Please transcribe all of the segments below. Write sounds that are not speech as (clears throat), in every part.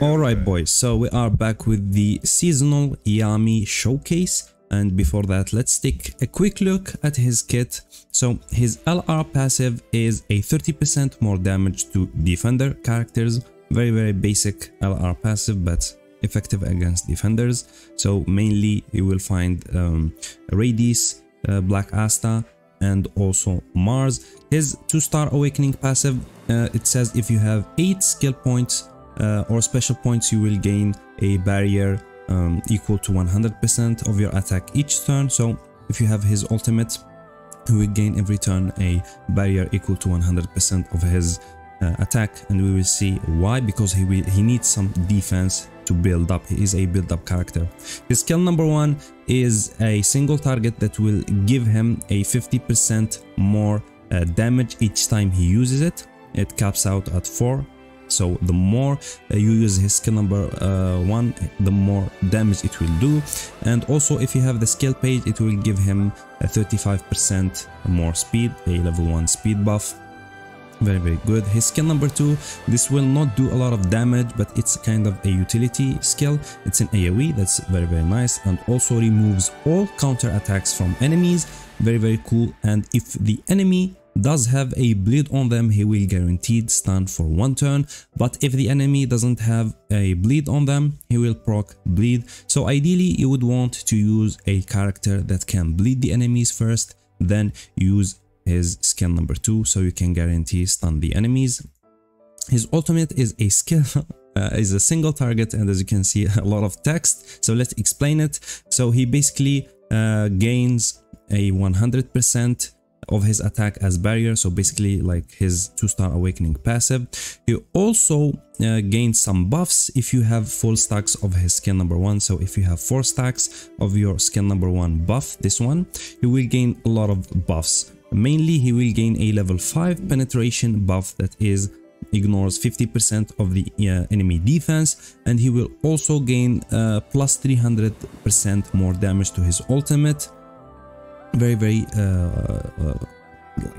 Alright boys, so we are back with the seasonal Yami showcase and before that let's take a quick look at his kit. So his LR passive is a 30% more damage to defender characters, very very basic LR passive but effective against defenders. So mainly you will find um, Radius, uh, Black Asta and also Mars. His 2 star awakening passive, uh, it says if you have 8 skill points uh, or special points you will gain a barrier um, equal to 100% of your attack each turn. So if you have his ultimate he will gain every turn a barrier equal to 100% of his uh, attack. And we will see why because he will, he needs some defense to build up. He is a build up character. His skill number one is a single target that will give him a 50% more uh, damage each time he uses it. It caps out at 4 so the more uh, you use his skill number uh, 1 the more damage it will do. And also if you have the skill page it will give him a 35% more speed a level 1 speed buff. Very very good. His skill number two this will not do a lot of damage but it's kind of a utility skill. It's an aoe that's very very nice and also removes all counter attacks from enemies. Very very cool. And if the enemy does have a bleed on them he will guaranteed stun for one turn. But if the enemy doesn't have a bleed on them he will proc bleed. So ideally you would want to use a character that can bleed the enemies first then use his skill number 2 so you can guarantee stun the enemies. His ultimate is a skill (laughs) uh, is a single target and as you can see (laughs) a lot of text so let's explain it. So he basically uh, gains a 100% of his attack as barrier so basically like his two star awakening passive. He also uh, gains some buffs if you have full stacks of his skill number one. So if you have four stacks of your skill number one buff this one he will gain a lot of buffs. Mainly he will gain a level 5 penetration buff that is ignores 50% of the uh, enemy defense and he will also gain uh, plus 300% more damage to his ultimate very very uh, uh,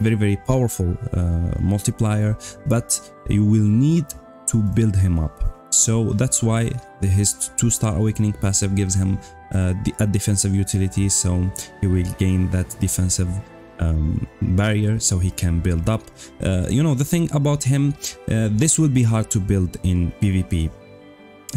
very very powerful uh, multiplier but you will need to build him up. So that's why his two star awakening passive gives him uh, a defensive utility so he will gain that defensive um, barrier so he can build up. Uh, you know the thing about him uh, this will be hard to build in pvp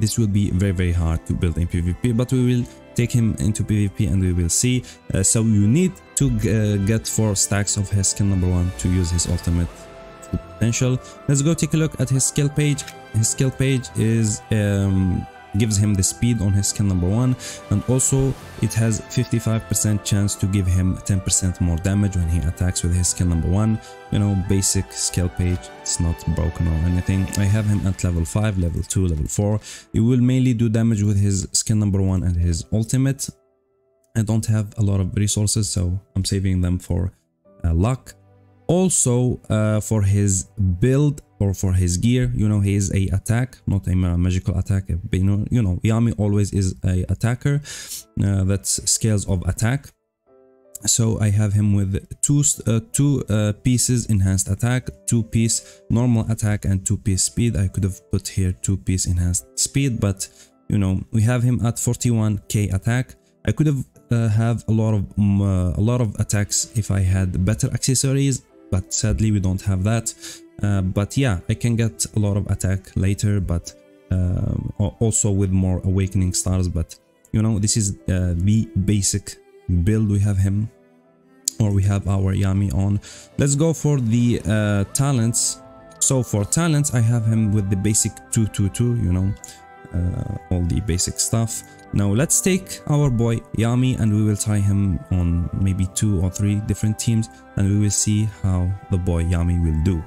this will be very very hard to build in pvp but we will take him into PvP and we will see. Uh, so you need to uh, get 4 stacks of his skill number 1 to use his ultimate potential. Let's go take a look at his skill page. His skill page is um, gives him the speed on his skill number 1 and also it has 55% chance to give him 10% more damage when he attacks with his skill number 1 you know basic skill page it's not broken or anything. I have him at level 5 level 2 level 4 he will mainly do damage with his skill number 1 and his ultimate. I don't have a lot of resources so i'm saving them for uh, luck. Also uh, for his build or for his gear you know he is a attack not a magical attack you know, yami always is a attacker uh, that's scales of attack. So i have him with two uh, two uh, pieces enhanced attack two piece normal attack and two piece speed. I could have put here two piece enhanced speed but you know we have him at 41k attack. I could have uh, have a lot of um, a lot of attacks if i had better accessories but sadly we don't have that. Uh, but yeah i can get a lot of attack later but uh, also with more awakening stars. But you know this is uh, the basic build. We have him or we have our yami on. Let's go for the uh, talents. So for talents i have him with the basic 222 you know uh, all the basic stuff now let's take our boy Yami and we will try him on maybe two or three different teams and we will see how the boy Yami will do.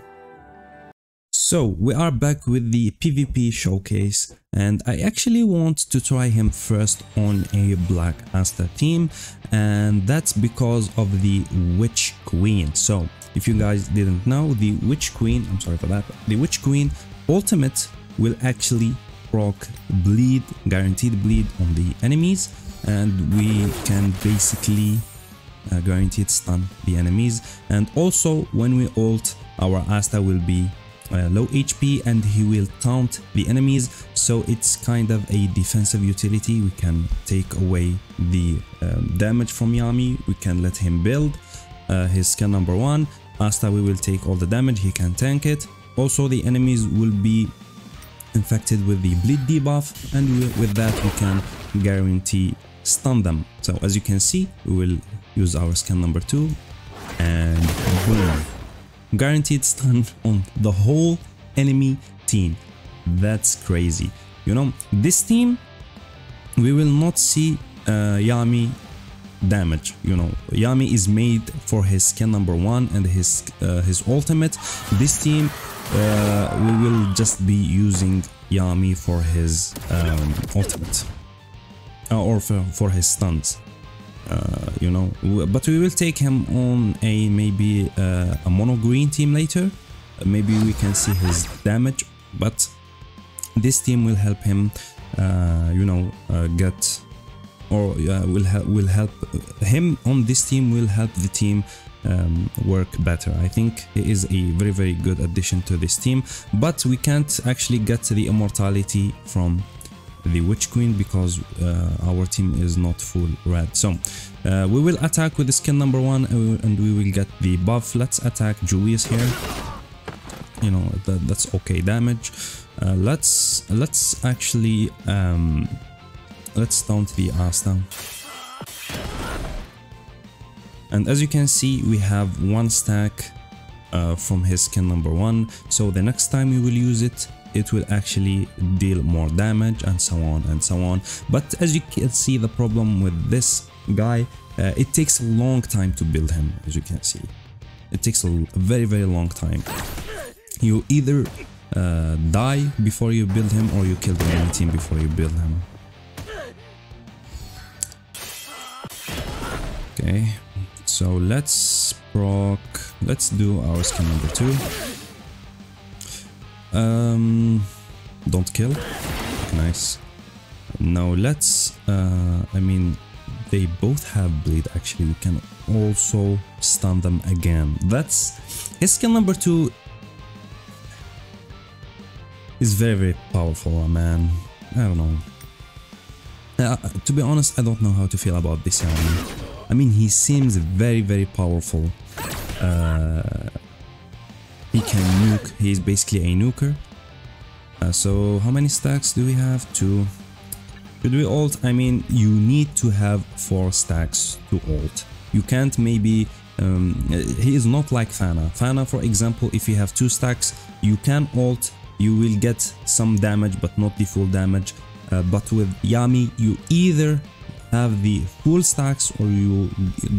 So we are back with the PvP showcase and I actually want to try him first on a Black Asta team and that's because of the Witch Queen. So if you guys didn't know, the Witch Queen, I'm sorry for that, the Witch Queen ultimate will actually proc bleed, guaranteed bleed on the enemies and we can basically uh, guaranteed stun the enemies. And also when we ult our Asta will be uh, low HP and he will taunt the enemies. So it's kind of a defensive utility. We can take away the um, damage from Yami. We can let him build uh, his skill number one. Asta we will take all the damage. He can tank it. Also the enemies will be infected with the bleed debuff and with that we can guarantee stun them. So as you can see we will use our skill number two and boom. Guaranteed stun (laughs) on the whole enemy team. That's crazy. You know this team we will not see uh, Yami damage you know. Yami is made for his skill number one and his uh, his ultimate. This team uh, we will just be using Yami for his um, ultimate. Uh, or for, for his stuns uh, you know but we will take him on a maybe uh, a mono green team later. Maybe we can see his damage but this team will help him uh, you know get or will help will help him on this team will help the team um, work better. I think he is a very very good addition to this team, but we can't actually get the immortality from the Witch Queen because uh, our team is not full red. So uh, we will attack with the skill number one and we will get the buff. Let's attack Julius here. You know that, that's okay damage. Uh, let's let's actually um, let's taunt the Asta. And as you can see, we have one stack uh, from his skill number one. So the next time we will use it, it will actually deal more damage and so on and so on. But as you can see, the problem with this guy, uh, it takes a long time to build him, as you can see. It takes a very, very long time. You either uh, die before you build him or you kill the enemy team before you build him. Okay, so let's proc, let's do our skill number two. Um, don't kill, nice. Now let's, uh, I mean, they both have bleed actually, we can also stun them again. That's, his skill number two is very very powerful, man. I don't know. Uh, to be honest, I don't know how to feel about this enemy. I mean, he seems very, very powerful. Uh, he can nuke. He's basically a nuker. Uh, so how many stacks do we have? Two. Should we ult? I mean, you need to have four stacks to ult. You can't maybe... Um, he is not like Fana. Fana, for example, if you have two stacks, you can ult, you will get some damage, but not the full damage. Uh, but with Yami, you either have the full stacks or you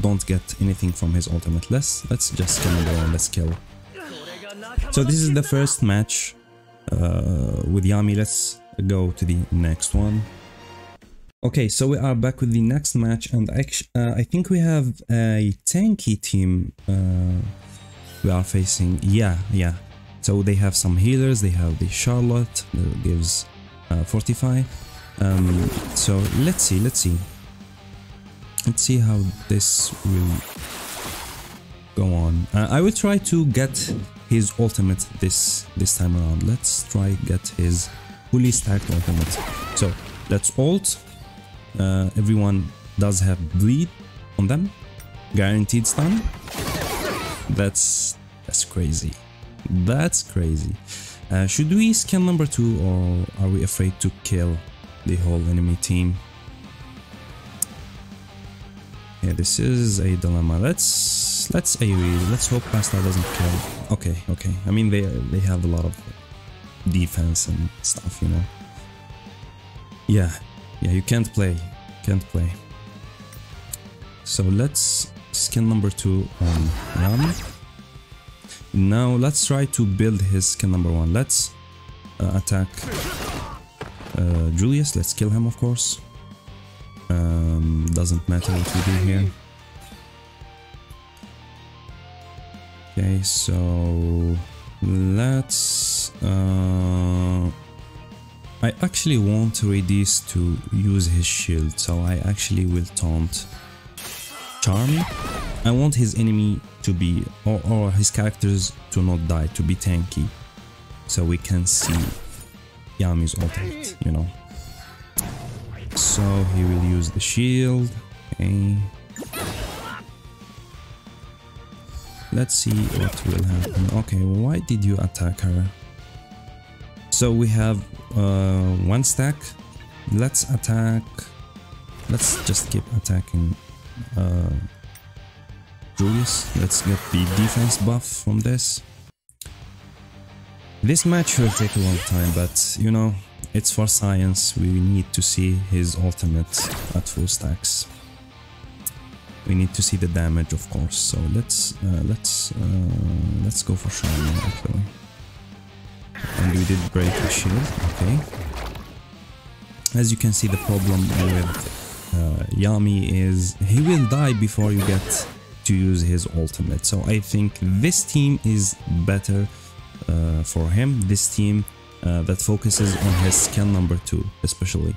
don't get anything from his ultimate. Let's, let's just kill him and let's kill. So this is the first match uh, with Yami. Let's go to the next one. Okay, so we are back with the next match and actually, uh, I think we have a tanky team uh, we are facing. Yeah, yeah. So they have some healers, they have the Charlotte that gives uh, 45. Um, so let's see, let's see. Let's see how this will go on. Uh, I will try to get his ultimate this this time around. Let's try get his fully stacked ultimate. So let's ult. Uh, everyone does have bleed on them. Guaranteed stun. That's that's crazy. That's crazy. Uh, should we scan number two or are we afraid to kill the whole enemy team? Yeah, this is a dilemma. Let's let's AoE. Let's hope Asta doesn't kill. Okay, okay. I mean they they have a lot of defense and stuff, you know. Yeah, yeah. You can't play, can't play. So let's skill number two on Yami. Now let's try to build his skill number one. Let's uh, attack uh, Julius. Let's kill him, of course. Um, doesn't matter what we do here. Okay, so let's... Uh, I actually want Redis to use his shield, so I actually will taunt Charm. I want his enemy to be, or, or his characters to not die, to be tanky. so we can see Yami's ultimate, you know. So he will use the shield. Okay. Let's see what will happen. Okay, why did you attack her? So we have uh, one stack. Let's attack. Let's just keep attacking uh, Julius. Let's get the defense buff from this. This match will take a long time, but you know, it's for science. We need to see his ultimate at full stacks. We need to see the damage, of course. So let's uh, let's uh, let's go for Shaman actually. And we did break the shield. Okay. As you can see, the problem with uh, Yami is he will die before you get to use his ultimate. So I think this team is better uh, for him. This team uh, that focuses on his skill number 2 especially.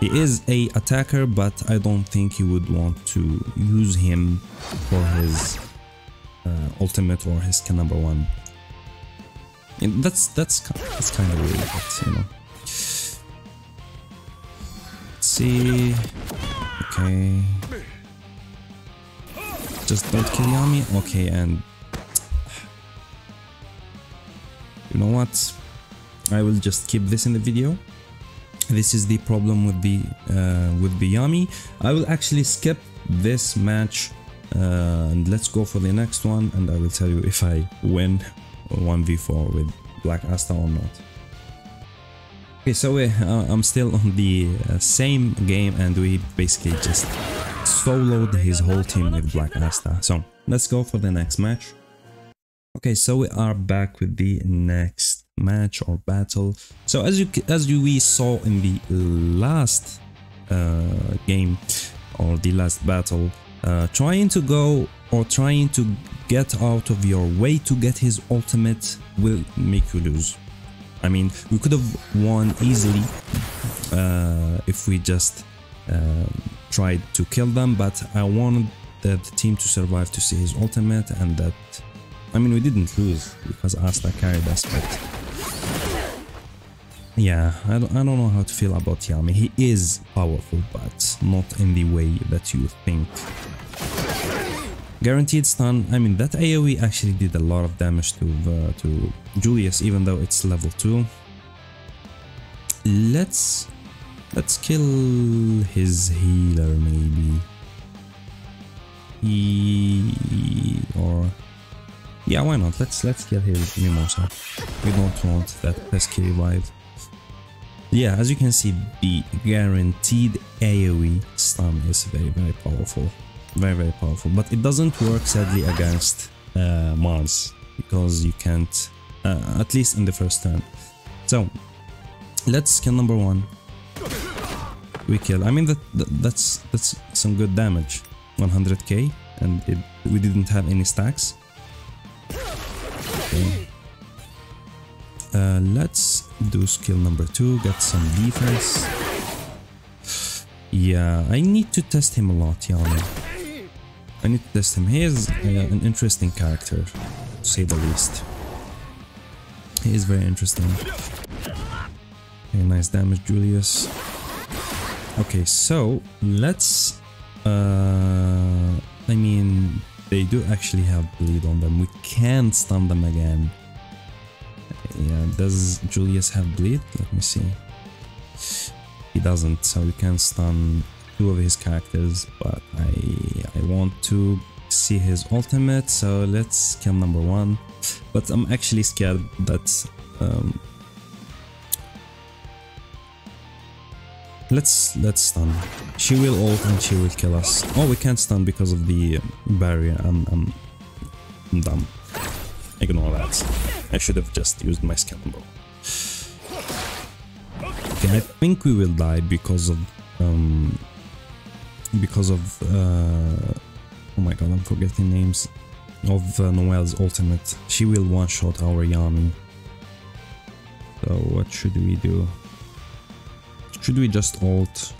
He is a attacker but I don't think he would want to use him for his uh, ultimate or his skill number 1. And that's that's that's kind of weird, but you know. Let's see. Okay. Just don't kill Yami. Okay, and you know what? I will just keep this in the video. This is the problem with the uh, with the Yami. I will actually skip this match uh, and let's go for the next one and I will tell you if I win 1v4 with Black Asta or not. Okay so uh, I'm still on the uh, same game and we basically just soloed his whole team with Black Asta. So let's go for the next match Okay, so we are back with the next match or battle. So as you as you we saw in the last uh, game or the last battle, uh, trying to go or trying to get out of your way to get his ultimate will make you lose. I mean, we could have won easily uh, if we just uh, tried to kill them, but I wanted the team to survive to see his ultimate and that I mean, we didn't lose because Asta carried us, but... Yeah, I don't, I don't know how to feel about Yami. He is powerful, but not in the way that you think. Guaranteed stun, I mean, that AoE actually did a lot of damage to, uh, to Julius, even though it's level 2. Let's... Let's kill his healer, maybe. He... or... Yeah, why not? Let's let's kill his Mimosa. We don't want that pesky revive. Yeah, as you can see, the guaranteed AoE stun is very, very powerful. Very, very powerful. But it doesn't work, sadly, against uh, Mars. Because you can't, uh, at least in the first turn. So, let's kill number one. We kill. I mean, that, that that's that's some good damage. 100k, and it, we didn't have any stacks. Uh, let's do skill number two, get some defense. Yeah, I need to test him a lot, Yami. I need to test him. He is uh, an interesting character, to say the least. He is very interesting. Okay, nice damage, Julius. Okay, so let's... Uh, I mean, they do actually have bleed on them. We can stun them again. Yeah, does Julius have bleed? Let me see. He doesn't, so we can stun two of his characters, but I I want to see his ultimate, so let's kill number one. But I'm actually scared that um, Let's let's stun. She will ult and she will kill us. Oh, we can't stun because of the barrier. I'm, I'm, I'm dumb. Ignore that. I should have just used my Scalambro. Okay, I think we will die because of um because of uh oh my god, I'm forgetting names of uh, Noelle's ultimate. She will one-shot our Yami. So what should we do? Should we just ult?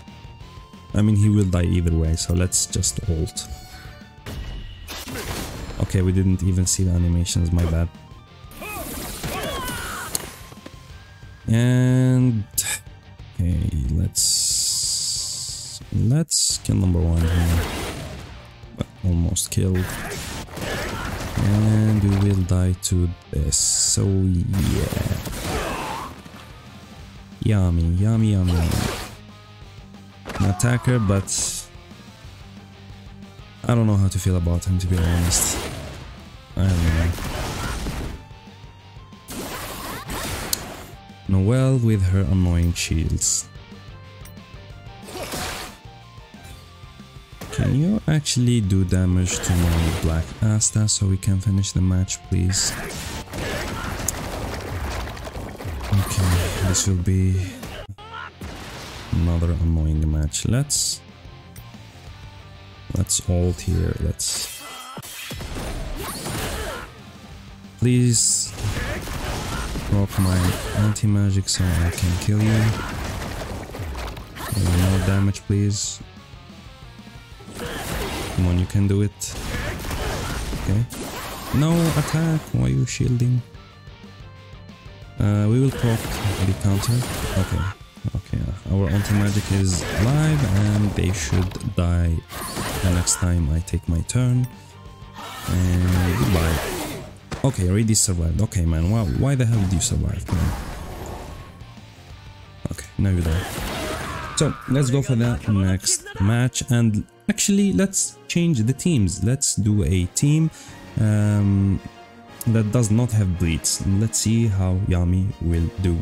I mean, he will die either way, so let's just ult. Okay, we didn't even see the animations, my bad. And okay, let's let's kill number one here. Almost killed. And we will die to this. So yeah. Yummy, yummy, yummy. An attacker, but I don't know how to feel about him to be honest. I don't know. Noelle with her annoying shields. Can you actually do damage to my Black Asta so we can finish the match, please? This will be another annoying match. Let's let's ult here. Let's please rock my anti-magic so I can kill you. More damage, please. Come on, you can do it. Okay. No attack. Why are you shielding? Uh, we will proc the counter. Okay. Okay. Our anti-magic is alive and they should die the next time I take my turn. And goodbye. Okay, already survived. Okay, man. Wow. Why the hell did you survive, man? Okay, now you're done. So let's go for the next match and actually let's change the teams. Let's do a team um, that does not have bleeds. Let's see how Yami will do.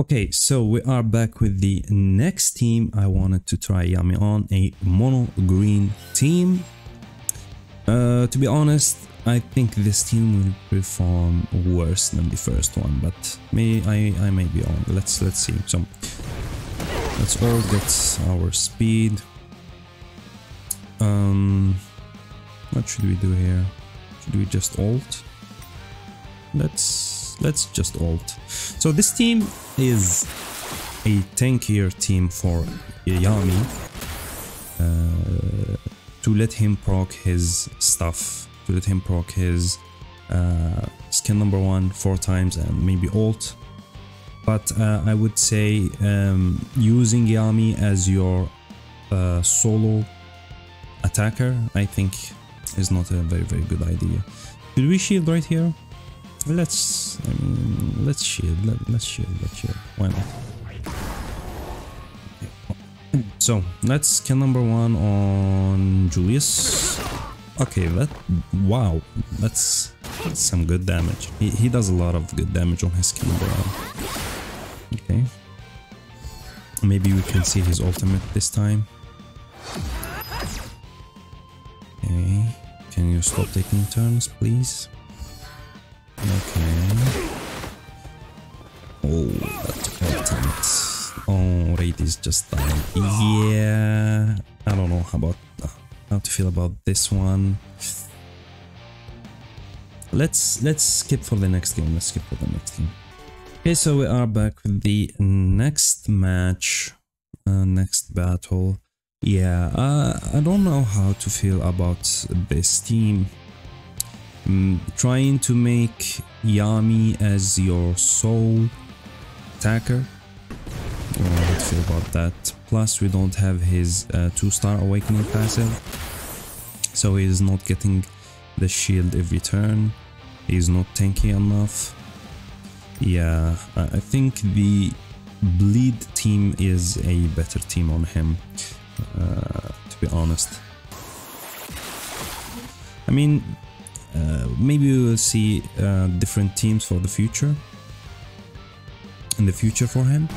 Okay, so we are back with the next team. I wanted to try Yami on a mono green team. Uh, to be honest, I think this team will perform worse than the first one, but may I I may be wrong. Let's let's see. So let's all get our speed. Um, what should we do here? Should we just alt? Let's let's just alt. So this team is a tankier team for Yami uh, to let him proc his stuff, to let him proc his uh, skill number one four times and maybe alt. But uh, I would say um, using Yami as your uh, solo attacker, I think is not a very very good idea. Should we shield right here? Let's I mean, let's shield. Let, let's shield. Let's shield. Why not? (clears throat) So let's kill number one on Julius. Okay, that wow, that's, that's some good damage. He, he does a lot of good damage on his skill number one. Okay. Maybe we can see his ultimate this time. Okay. Can you stop taking turns, please? Okay. Oh, that ultimate. Oh, Raid is just dying. Yeah. I don't know how about how to feel about this one. Let's let's skip for the next game. Let's skip for the next game. Okay, so we are back with the next match, uh, next battle. Yeah, uh, I don't know how to feel about this team. Mm, trying to make Yami as your sole attacker. I don't know how to feel about that. Plus, we don't have his uh, 2-star awakening passive. So he is not getting the shield every turn. He's not tanky enough. Yeah, I think the bleed team is a better team on him, uh, to be honest. I mean, uh, maybe we will see uh, different teams for the future. In the future for him.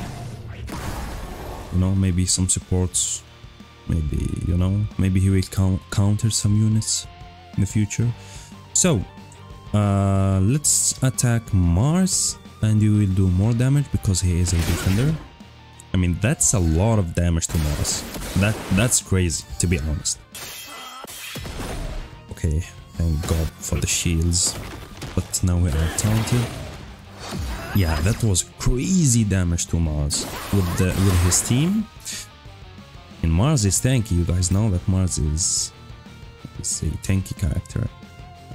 You know, maybe some supports. Maybe, you know, maybe he will count counter some units in the future. So, uh, let's attack Mars and you will do more damage because he is a defender. I mean, that's a lot of damage to Mars. That That's crazy, to be honest. Okay, thank god for the shields. But now we are taunted. Yeah, that was crazy damage to Mars with, the, with his team. And Mars is tanky, you guys know that Mars is, is a tanky character.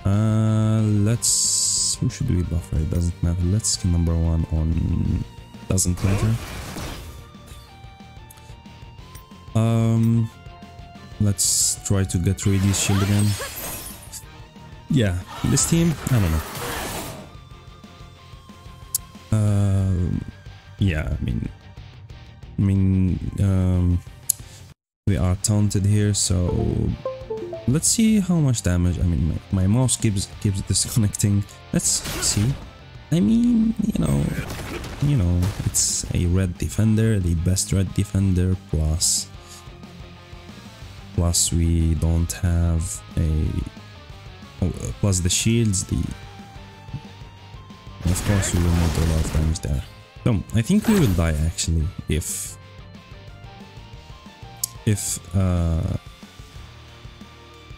Uh, let's Who should we buffer? It doesn't matter. Let's number one on... Doesn't matter. Um, let's try to get Radius Shield again. Yeah, this team, I don't know. Uh, yeah, I mean, I mean, um, we are taunted here, so let's see how much damage. I mean, my, my mouse keeps keeps disconnecting. Let's see. I mean, you know, you know, it's a red defender, the best red defender plus plus we don't have a oh, plus the shields the of course we will not do a lot of damage there. So i think we will die actually if if uh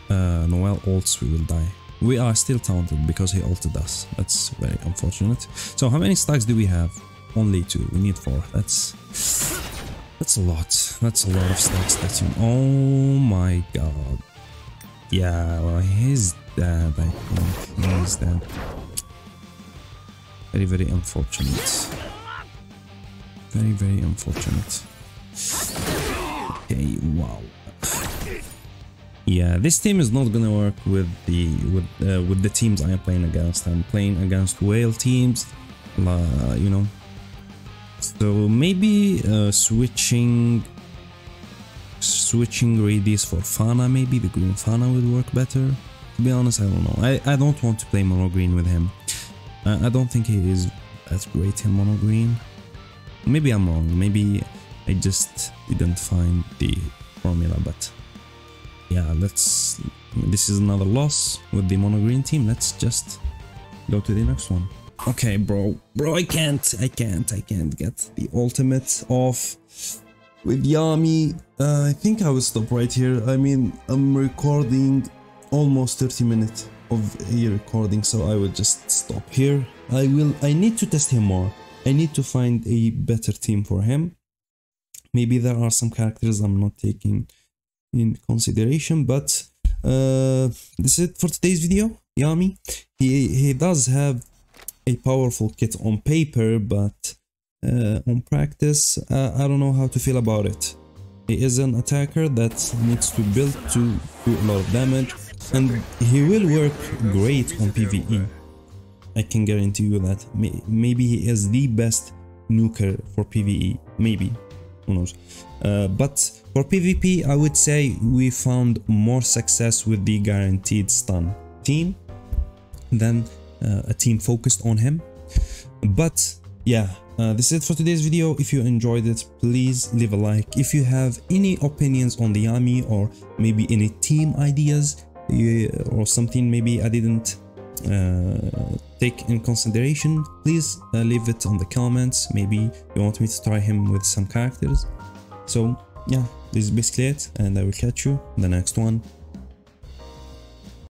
uh Noelle ults we will die. We are still taunted because he ulted us. That's very unfortunate. So how many stacks do we have? Only two. We need four. That's that's a lot. That's a lot of stacks. That's in. Oh my god. Yeah, well, he's dead, I think. He's dead. Very, very unfortunate. Very, very unfortunate. Okay, wow. Yeah, this team is not gonna work with the with uh, with the teams I am playing against. I'm playing against whale teams, uh, you know, so maybe uh, switching switching radius for Fana, maybe the green Fana would work better. To be honest, I don't know. I, I don't want to play mono green with him. I, I don't think he is as great in mono green. Maybe I'm wrong. Maybe I just didn't find the formula, but yeah, let's. This is another loss with the mono green team. Let's just go to the next one. Okay, bro. Bro, I can't. I can't. I can't get the ultimate off with Yami. Uh, I think I will stop right here. I mean, I'm recording almost 30 minutes of a recording, so I will just stop here. I will. I need to test him more. I need to find a better team for him. Maybe there are some characters I'm not taking in consideration, but uh, this is it for today's video. Yami, he he does have a powerful kit on paper, but uh, on practice, uh, I don't know how to feel about it. He is an attacker that needs to build to do a lot of damage, and he will work great on PvE. I can guarantee you that. Maybe he is the best nuker for PvE. Maybe. Who knows? Uh, but for PvP, I would say we found more success with the guaranteed stun team than a team focused on him. But yeah, uh, this is it for today's video. If you enjoyed it, please leave a like. If you have any opinions on the Yami or maybe any team ideas or something maybe I didn't uh, take in consideration, please uh, leave it on the comments. Maybe you want me to try him with some characters. So yeah, this is basically it and I will catch you in the next one.